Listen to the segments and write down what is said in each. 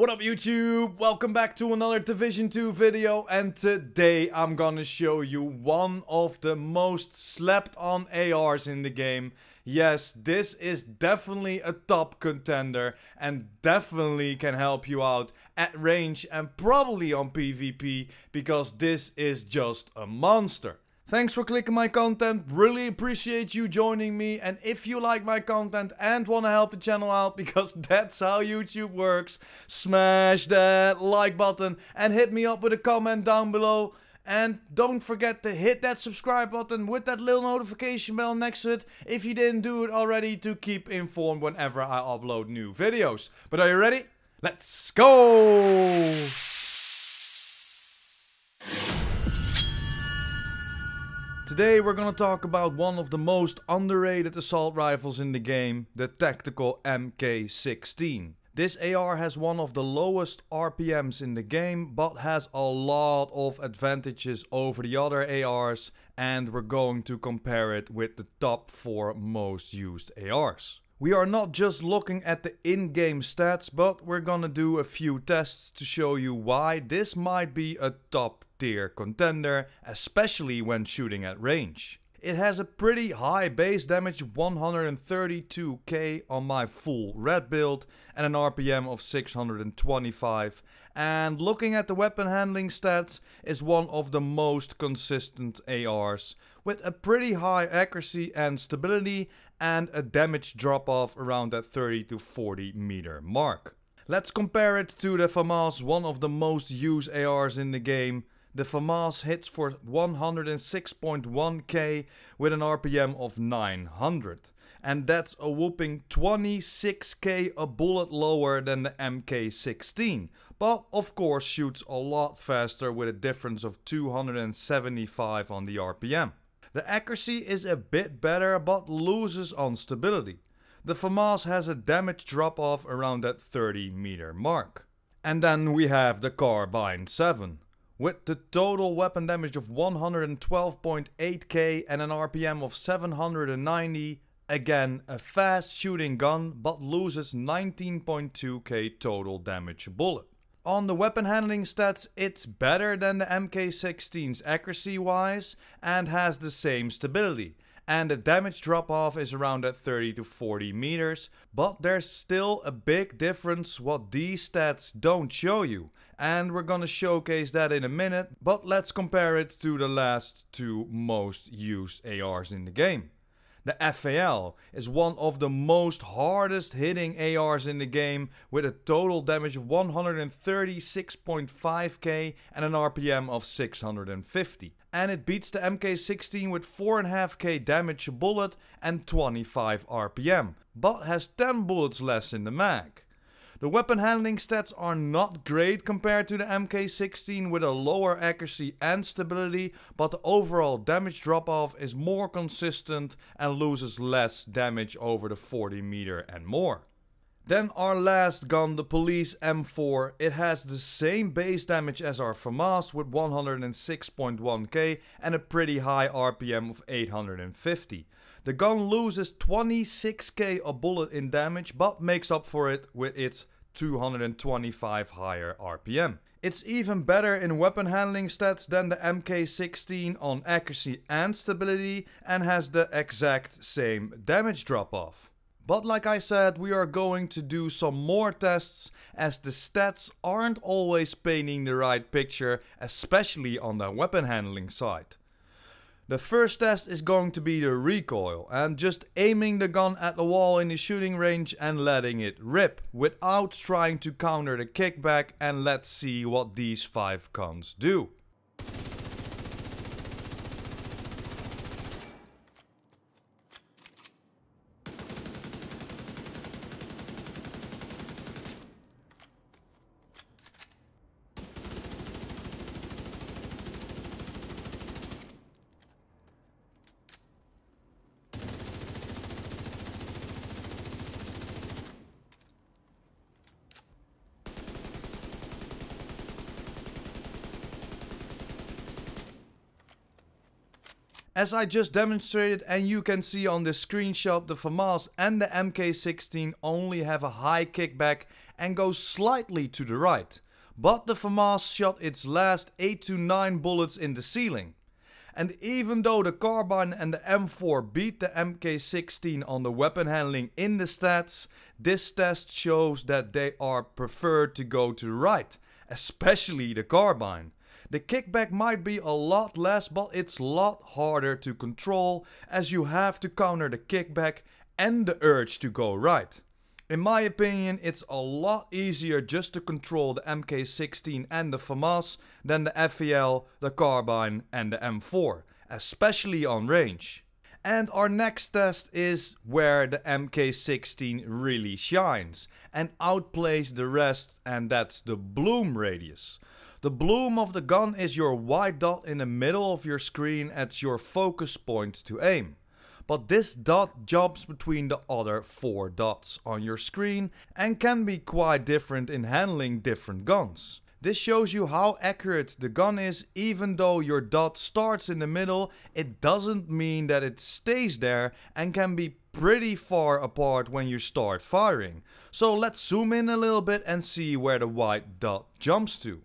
What up YouTube? Welcome back to another Division 2 video and today I'm gonna show you one of the most slept on ARs in the game. Yes, this is definitely a top contender and definitely can help you out at range and probably on PvP because this is just a monster. Thanks for clicking my content, really appreciate you joining me and if you like my content and want to help the channel out because that's how YouTube works, smash that like button and hit me up with a comment down below. And don't forget to hit that subscribe button with that little notification bell next to it if you didn't do it already to keep informed whenever I upload new videos. But are you ready? Let's go! Today we're gonna talk about one of the most underrated assault rifles in the game, the tactical MK16. This AR has one of the lowest RPMs in the game, but has a lot of advantages over the other ARs and we're going to compare it with the top 4 most used ARs. We are not just looking at the in-game stats, but we're gonna do a few tests to show you why this might be a top tier contender, especially when shooting at range. It has a pretty high base damage 132k on my full red build and an RPM of 625 and looking at the weapon handling stats is one of the most consistent ARs with a pretty high accuracy and stability and a damage drop off around that 30 to 40 meter mark. Let's compare it to the FAMAS, one of the most used ARs in the game the FAMAS hits for 106.1k with an RPM of 900. And that's a whooping 26k a bullet lower than the MK16. But of course shoots a lot faster with a difference of 275 on the RPM. The accuracy is a bit better but loses on stability. The FAMAS has a damage drop off around that 30 meter mark. And then we have the Carbine 7. With the total weapon damage of 112.8k and an RPM of 790, again a fast shooting gun but loses 19.2k total damage bullet. On the weapon handling stats it's better than the MK16's accuracy wise and has the same stability. And the damage drop off is around at 30 to 40 meters, but there's still a big difference what these stats don't show you, and we're gonna showcase that in a minute, but let's compare it to the last two most used ARs in the game. The FAL is one of the most hardest hitting ARs in the game with a total damage of 136.5k and an RPM of 650. And it beats the MK16 with 4.5k damage a bullet and 25 RPM, but has 10 bullets less in the mag. The weapon handling stats are not great compared to the MK16 with a lower accuracy and stability, but the overall damage drop off is more consistent and loses less damage over the 40 meter and more. Then our last gun, the Police M4. It has the same base damage as our FAMAS with 106.1k and a pretty high RPM of 850. The gun loses 26k a bullet in damage but makes up for it with its 225 higher RPM. It's even better in weapon handling stats than the MK16 on accuracy and stability and has the exact same damage drop off. But like I said, we are going to do some more tests as the stats aren't always painting the right picture, especially on the weapon handling side. The first test is going to be the recoil and just aiming the gun at the wall in the shooting range and letting it rip without trying to counter the kickback and let's see what these 5 guns do. As I just demonstrated and you can see on the screenshot the FAMAS and the MK16 only have a high kickback and go slightly to the right. But the FAMAS shot its last 8 to 9 bullets in the ceiling. And even though the carbine and the M4 beat the MK16 on the weapon handling in the stats, this test shows that they are preferred to go to the right, especially the carbine. The kickback might be a lot less but it's a lot harder to control as you have to counter the kickback and the urge to go right. In my opinion, it's a lot easier just to control the MK16 and the FAMAS than the FAL, the Carbine and the M4, especially on range. And our next test is where the MK16 really shines and outplays the rest and that's the bloom radius. The bloom of the gun is your white dot in the middle of your screen as your focus point to aim but this dot jumps between the other 4 dots on your screen and can be quite different in handling different guns. This shows you how accurate the gun is even though your dot starts in the middle, it doesn't mean that it stays there and can be pretty far apart when you start firing. So let's zoom in a little bit and see where the white dot jumps to.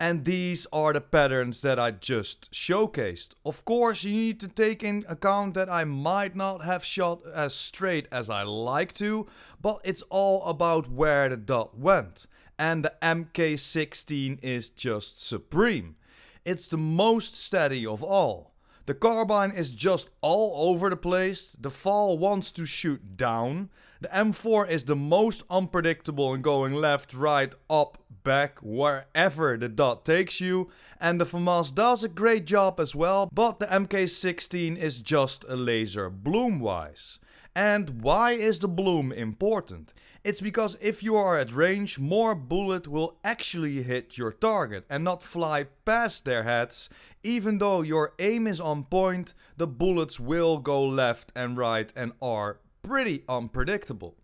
And these are the patterns that I just showcased. Of course you need to take in account that I might not have shot as straight as I like to, but it's all about where the dot went. And the MK16 is just supreme. It's the most steady of all. The carbine is just all over the place, the FAL wants to shoot down, the M4 is the most unpredictable in going left, right, up, back, wherever the dot takes you. And the FAMAS does a great job as well, but the MK16 is just a laser bloom wise. And why is the bloom important? It's because if you are at range, more bullet will actually hit your target and not fly past their heads. Even though your aim is on point, the bullets will go left and right and are pretty unpredictable.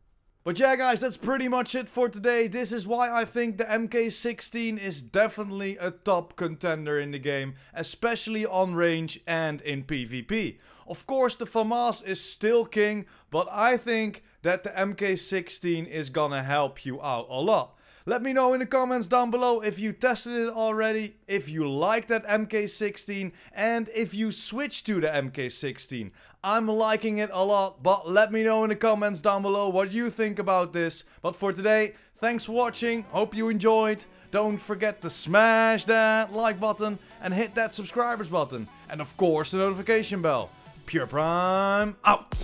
But yeah guys, that's pretty much it for today. This is why I think the MK16 is definitely a top contender in the game, especially on range and in PvP. Of course the FAMAS is still king, but I think that the MK16 is gonna help you out a lot. Let me know in the comments down below if you tested it already, if you like that MK16 and if you switched to the MK16. I'm liking it a lot, but let me know in the comments down below what you think about this. But for today, thanks for watching, hope you enjoyed. Don't forget to smash that like button and hit that subscribers button. And of course the notification bell. Pure Prime out!